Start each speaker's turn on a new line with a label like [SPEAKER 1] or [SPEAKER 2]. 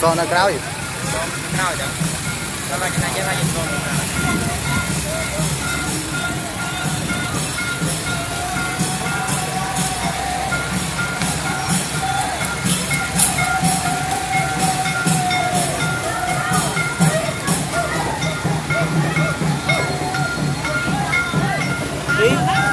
[SPEAKER 1] សនៅក្រោយ
[SPEAKER 2] ក្រោយចឹងដល់តែគេថាយើងថាយើងសនៅក្រោយនេះ